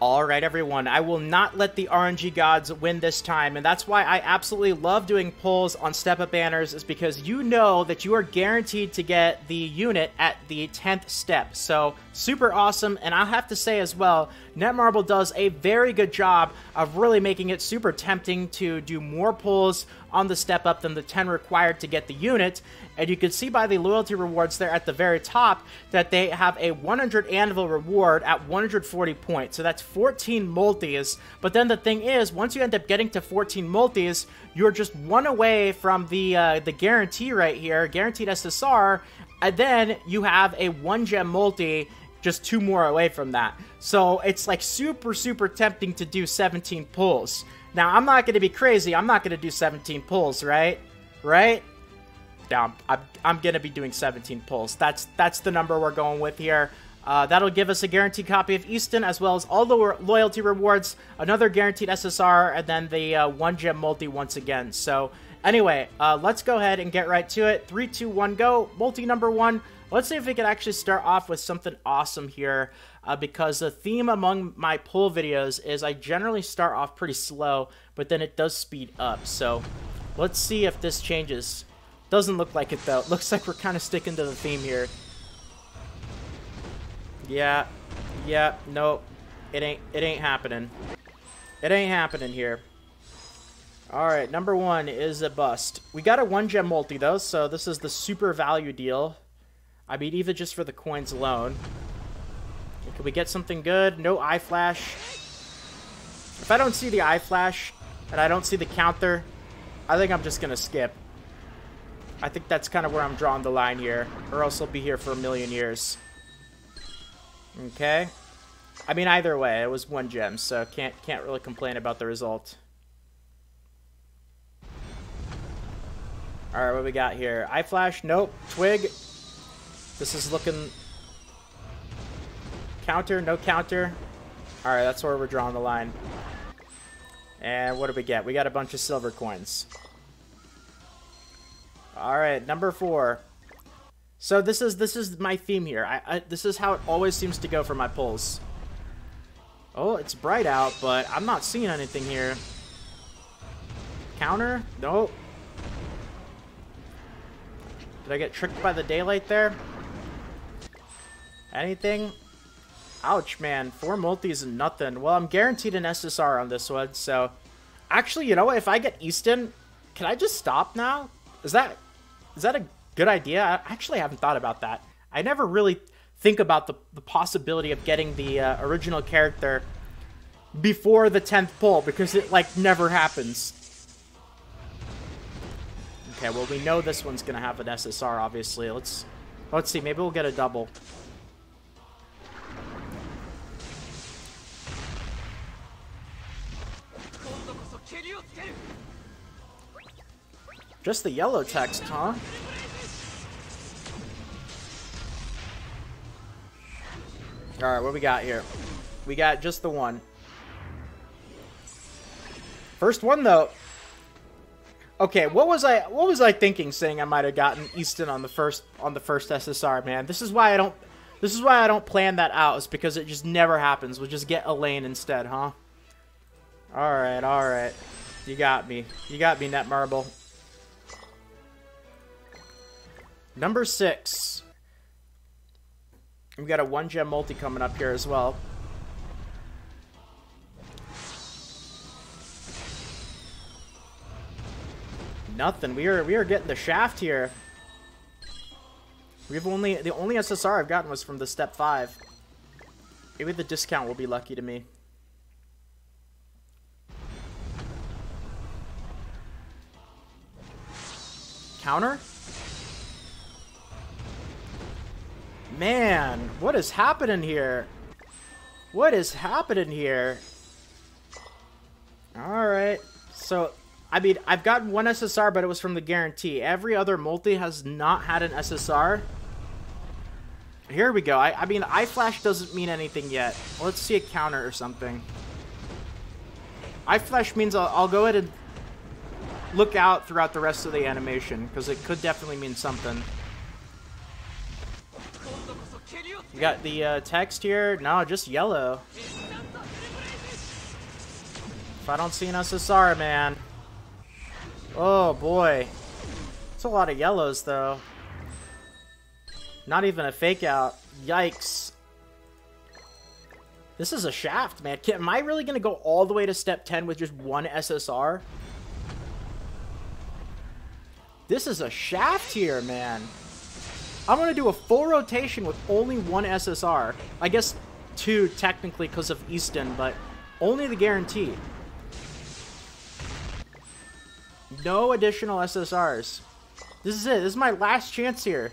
Alright everyone, I will not let the RNG gods win this time, and that's why I absolutely love doing pulls on step up banners, is because you know that you are guaranteed to get the unit at the 10th step. So, super awesome, and I'll have to say as well, Netmarble does a very good job of really making it super tempting to do more pulls on the step up than the 10 required to get the unit, and you can see by the loyalty rewards there at the very top that they have a 100 anvil reward at 140 points. So that's 14 multis. But then the thing is, once you end up getting to 14 multis, you're just one away from the uh, the guarantee right here, guaranteed SSR, and then you have a one gem multi just two more away from that. So it's like super, super tempting to do 17 pulls. Now, I'm not going to be crazy. I'm not going to do 17 pulls, right? Right? down. I'm, I'm going to be doing 17 pulls. That's that's the number we're going with here. Uh, that'll give us a guaranteed copy of Eastin, as well as all the loyalty rewards, another guaranteed SSR, and then the uh, one gem multi once again. So anyway, uh, let's go ahead and get right to it. Three, two, one, go. Multi number one. Let's see if we can actually start off with something awesome here, uh, because the theme among my pull videos is I generally start off pretty slow, but then it does speed up. So let's see if this changes. Doesn't look like it though. Looks like we're kind of sticking to the theme here. Yeah. Yeah. Nope. It ain't it ain't happening. It ain't happening here. Alright, number one is a bust. We got a one gem multi though, so this is the super value deal. I mean even just for the coins alone. Can we get something good? No eye flash. If I don't see the eye flash and I don't see the counter, I think I'm just gonna skip. I think that's kind of where I'm drawing the line here. Or else I'll be here for a million years. Okay. I mean, either way, it was one gem, so can't can't really complain about the result. Alright, what we got here? Eye flash? Nope. Twig? This is looking... Counter? No counter? Alright, that's where we're drawing the line. And what do we get? We got a bunch of silver coins. All right, number four. So this is this is my theme here. I, I, this is how it always seems to go for my pulls. Oh, it's bright out, but I'm not seeing anything here. Counter? Nope. Did I get tricked by the daylight there? Anything? Ouch, man. Four multis and nothing. Well, I'm guaranteed an SSR on this one, so... Actually, you know what? If I get Eastin, can I just stop now? Is that is that a good idea? I actually haven't thought about that. I never really think about the, the possibility of getting the uh, original character before the 10th pull because it, like, never happens. Okay, well, we know this one's going to have an SSR, obviously. Let's, let's see. Maybe we'll get a double. Just the yellow text, huh? Alright, what we got here? We got just the one. First one, though. Okay, what was I what was I thinking saying I might have gotten Eastin on the first on the first SSR, man? This is why I don't this is why I don't plan that out, is because it just never happens. We'll just get Elaine instead, huh? Alright, alright. You got me. You got me, Netmarble. Number six. We got a one gem multi coming up here as well. Nothing. We are we are getting the shaft here. We've only the only SSR I've gotten was from the step five. Maybe the discount will be lucky to me. Counter? Man, what is happening here? What is happening here? Alright. So, I mean, I've gotten one SSR, but it was from the guarantee. Every other multi has not had an SSR. Here we go. I, I mean, eye flash doesn't mean anything yet. Let's see a counter or something. Eye flash means I'll, I'll go ahead and look out throughout the rest of the animation, because it could definitely mean something. We got the uh, text here. No, just yellow. If I don't see an SSR, man. Oh, boy. It's a lot of yellows, though. Not even a fake out. Yikes. This is a shaft, man. Can, am I really going to go all the way to step 10 with just one SSR? This is a shaft here, man. I'm going to do a full rotation with only one SSR. I guess two, technically, because of Eastin, but only the guarantee. No additional SSRs. This is it. This is my last chance here.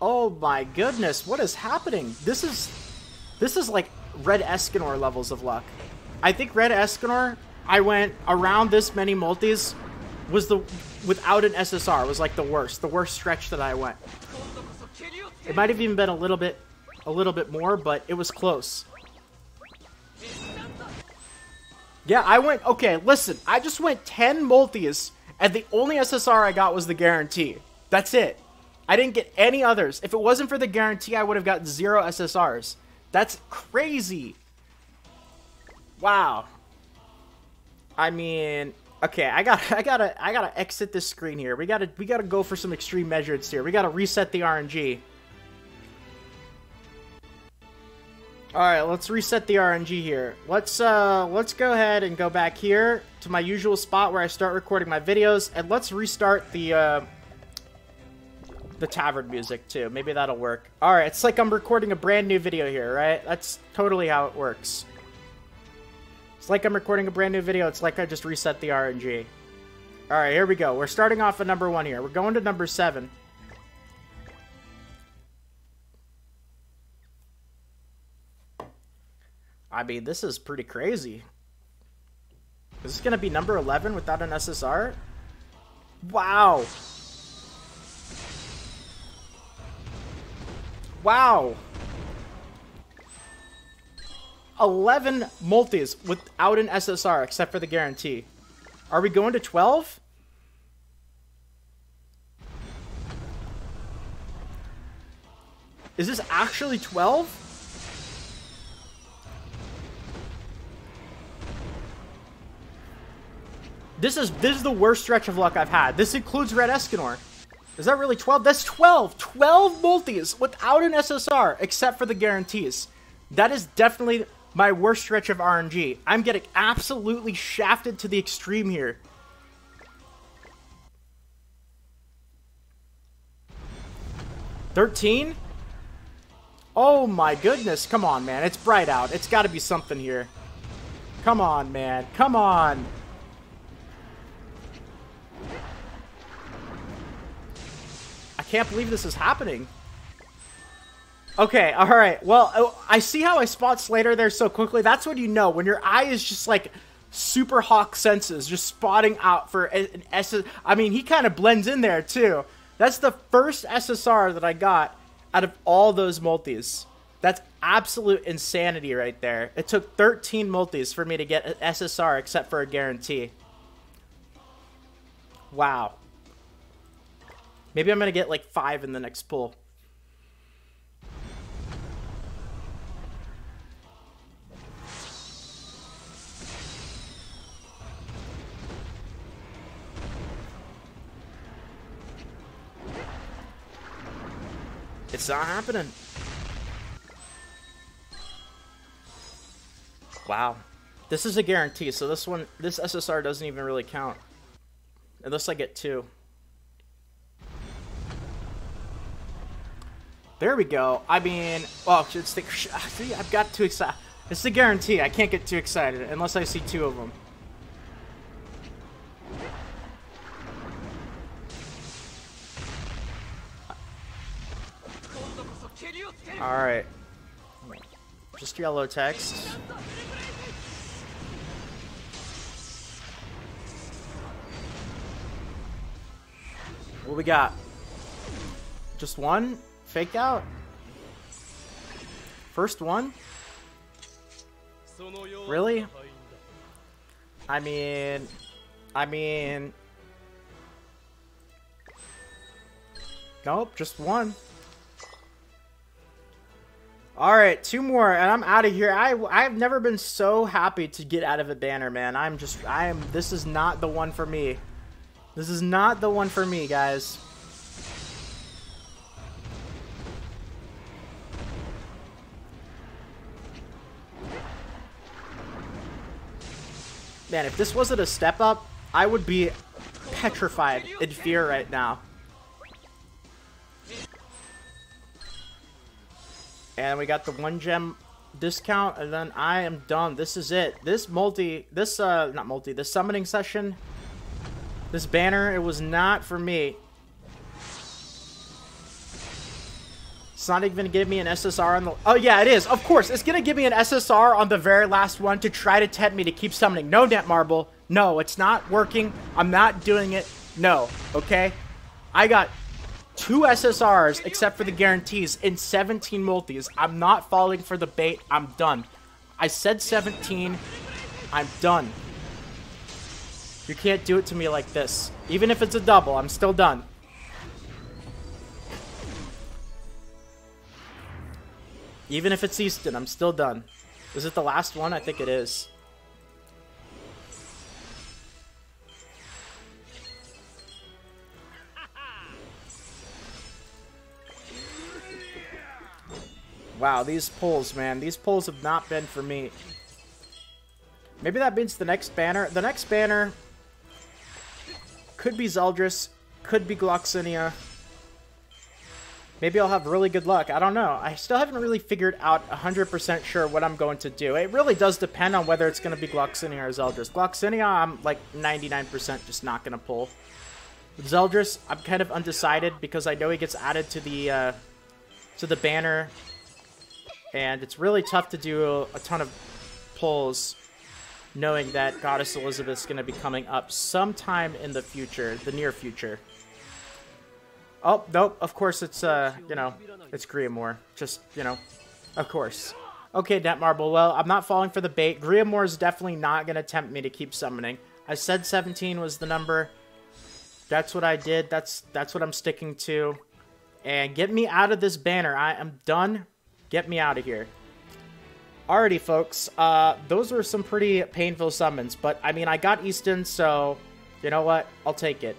Oh my goodness, what is happening? This is this is like Red Escanor levels of luck. I think Red Escanor, I went around this many multis, was the without an SSR was like the worst, the worst stretch that I went. It might have even been a little bit a little bit more, but it was close. Yeah, I went, okay, listen, I just went 10 multis, and the only SSR I got was the guarantee. That's it. I didn't get any others. If it wasn't for the guarantee, I would have got zero SSRs. That's crazy. Wow. I mean, okay, I got I got to I got to exit this screen here. We got to we got to go for some extreme measures here. We got to reset the RNG. All right, let's reset the RNG here. Let's uh let's go ahead and go back here to my usual spot where I start recording my videos and let's restart the uh the tavern music too. Maybe that'll work. Alright, it's like I'm recording a brand new video here, right? That's totally how it works. It's like I'm recording a brand new video. It's like I just reset the RNG. Alright, here we go. We're starting off at number one here. We're going to number seven. I mean, this is pretty crazy. Is this going to be number 11 without an SSR? Wow. Wow. 11 multis without an SSR except for the guarantee. Are we going to 12? Is this actually 12? This is this is the worst stretch of luck I've had. This includes Red Escanor. Is that really 12? That's 12! 12 multis without an SSR, except for the guarantees. That is definitely my worst stretch of RNG. I'm getting absolutely shafted to the extreme here. Thirteen? Oh my goodness, come on, man. It's bright out. It's got to be something here. Come on, man. Come on. I can't believe this is happening. Okay, alright. Well, oh, I see how I spot Slader there so quickly. That's what you know. When your eye is just like super hawk senses, just spotting out for an SS. I mean, he kind of blends in there too. That's the first SSR that I got out of all those multis. That's absolute insanity right there. It took 13 multis for me to get an SSR except for a guarantee. Wow. Maybe I'm going to get like five in the next pull. It's not happening. Wow. This is a guarantee, so this one, this SSR doesn't even really count. Unless I get two. There we go. I mean, well, it's the, I've got too excited. It's a guarantee. I can't get too excited unless I see two of them. Alright. Just yellow text. What we got? Just one? fake out? First one? Really? I mean... I mean... Nope, just one. All right, two more, and I'm out of here. I I've never been so happy to get out of a banner, man. I'm just I am. This is not the one for me. This is not the one for me, guys. Man, if this wasn't a step up, I would be petrified in fear right now. And we got the one gem discount, and then I am done. This is it. This multi, this, uh, not multi, this summoning session, this banner, it was not for me. It's not even gonna give me an SSR on the... Oh, yeah, it is. Of course, it's gonna give me an SSR on the very last one to try to tempt me to keep summoning. No, Netmarble. No, it's not working. I'm not doing it. No, okay? I got two SSRs except for the guarantees in 17 multis. I'm not falling for the bait. I'm done. I said 17. I'm done. You can't do it to me like this. Even if it's a double, I'm still done. Even if it's Eastin, I'm still done. Is it the last one? I think it is. Wow, these pulls, man. These pulls have not been for me. Maybe that means the next banner. The next banner could be Zeldris, could be Gloxinia. Maybe I'll have really good luck. I don't know. I still haven't really figured out 100% sure what I'm going to do. It really does depend on whether it's going to be Gloxinia or Zeldris. Gloxinia, I'm like 99% just not going to pull. Zeldris, I'm kind of undecided because I know he gets added to the uh, to the banner and it's really tough to do a, ton of pulls knowing that Goddess Elizabeth is going to be coming up sometime in the future, the near future. Oh, nope, of course it's, uh, you know, it's Griamore. Just, you know, of course. Okay, Netmarble, well, I'm not falling for the bait. Griamore is definitely not going to tempt me to keep summoning. I said 17 was the number. That's what I did. That's that's what I'm sticking to. And get me out of this banner. I am done Get me out of here. Alrighty, folks. Uh, those were some pretty painful summons, but I mean, I got Eastin, so you know what? I'll take it.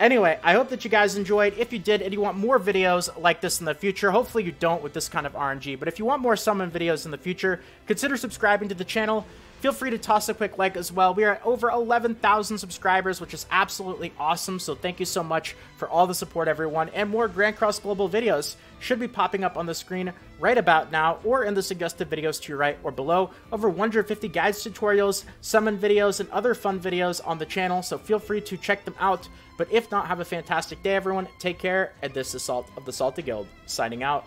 Anyway, I hope that you guys enjoyed. If you did and you want more videos like this in the future, hopefully you don't with this kind of RNG, but if you want more summon videos in the future, consider subscribing to the channel. Feel free to toss a quick like as well. We are at over 11,000 subscribers, which is absolutely awesome. So thank you so much for all the support, everyone. And more Grand Cross Global videos should be popping up on the screen right about now or in the suggested videos to your right or below. Over 150 guides, tutorials, summon videos, and other fun videos on the channel. So feel free to check them out. But if not, have a fantastic day, everyone. Take care. And this is Salt of the Salty Guild, signing out.